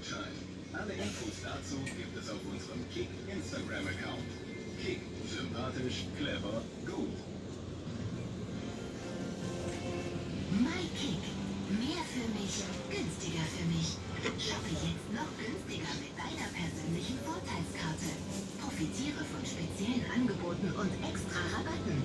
Gutschein. Alle Infos dazu gibt es auf unserem Kick Instagram-Account. Kick, sympathisch, clever, gut. MyKick. Mehr für mich, günstiger für mich. Shoppe jetzt noch günstiger mit deiner persönlichen Vorteilskarte. Profitiere von speziellen Angeboten und extra Rabatten.